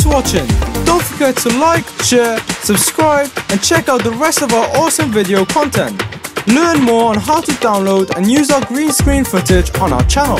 Thanks for watching. Don't forget to like, share, subscribe and check out the rest of our awesome video content. Learn more on how to download and use our green screen footage on our channel.